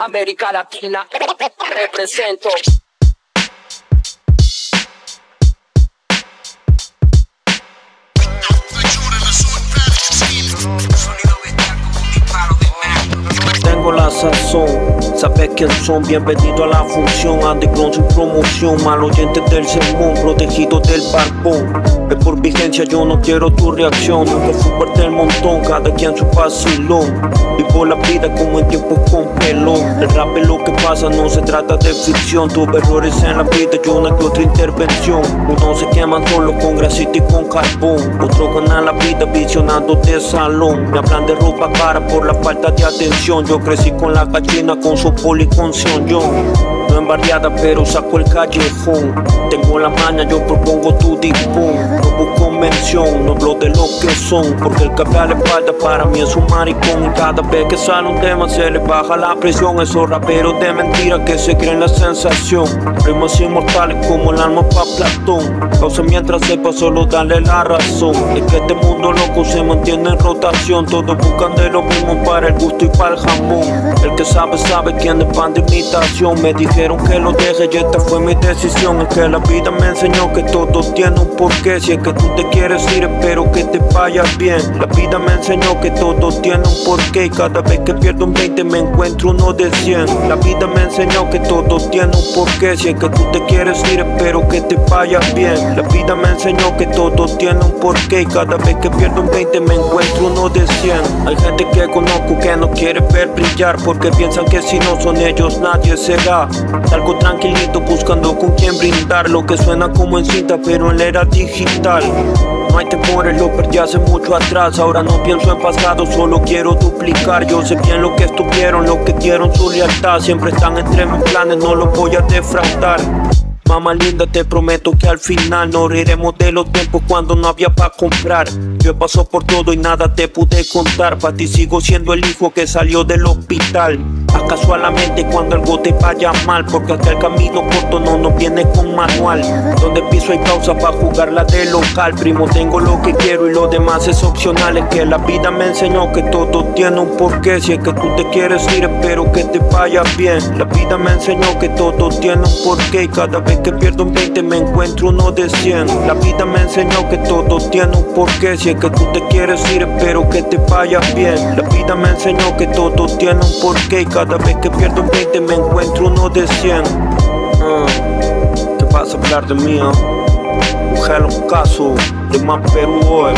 América Latina represento. Tengo la sazón, sabes quién son, bienvenido a la función, underground sin promoción, mal oyente del sermón, protegido del barbón. Es por vigencia, yo no quiero tu reacción, nunca fui parte del montón, cada quien su vacilón. Vivo la vida como en tiempos con pelón. El rap es lo que pasa, no se trata de ficción. Tuve errores en la vida, yo una que otra intervención. Unos se queman solo con grasita y con carbón. Otros ganan la vida visionando de salón. Me hablan de ropa cara por la falta de atención. Yo crecí con la gallina, con su poli y con Sion No en pero saco el callejón. Tengo la maña, yo propongo tu dispón. No busco mención, no hablo de lo que son. Porque el que habla la espalda para mí es un maricón. Cada vez que sale un tema se le baja la presión. Esos raperos de mentira que se creen la sensación. Rimas inmortales como el alma pa' Platón. Causa mientras sepa solo darle la razón. Es que este mundo loco se mantiene en rotación. Todos buscan de lo mismo para el gusto y para el jamón. El que sabe, sabe quién es pan de imitación. Me dijeron que lo deje y esta fue mi decisión. Es que la vida me enseñó que todo tiene un porqué. Si es que tú te quieres ir, espero que te vaya bien. La vida me enseñó que todo tiene un porqué. Y cada vez que pierdo un 20 me encuentro uno de 100. La vida me enseñó que todo tiene un porqué. Si es que tú te quieres ir, espero que te vaya bien. La vida me enseñó que todo tiene un porqué. Y cada vez que pierdo un 20 me encuentro uno de 100. Hay gente que conozco que no quiere ver brillar. Porque piensan que si no son ellos nadie será. Salgo tranquilito buscando con quién brindar. Lo que suena como en cinta, pero en la era digital. No hay temores, lo perdí hace mucho atrás. Ahora no pienso en pasado, solo quiero duplicar. Yo sé bien lo que estuvieron, lo que dieron su lealtad. Siempre están entre mis planes, no los voy a defraudar. Mamá linda, te prometo que al final no riremos de los tiempos cuando no había para comprar. Yo pasado por todo y nada te pude contar. Para ti sigo siendo el hijo que salió del hospital. A casualmente cuando algo te vaya mal, porque hasta el camino corto no nos viene con manual. Donde piso hay pausa para jugarla de local. Primo, tengo lo que quiero y lo demás es opcional. Es que la vida me enseñó que todo tiene un porqué. Si es que tú te quieres ir, espero que te vaya bien. La vida me enseñó que todo tiene un porqué y cada vez que pierdo un 20 me encuentro uno de 100 La vida me enseñó que todo tiene un porqué Si es que tú te quieres ir espero que te vaya bien La vida me enseñó que todo tiene un porqué Y cada vez que pierdo un 20 me encuentro uno de 100 Ah, ¿Qué vas a hablar de mí? Mujer, un caso de más Perú hoy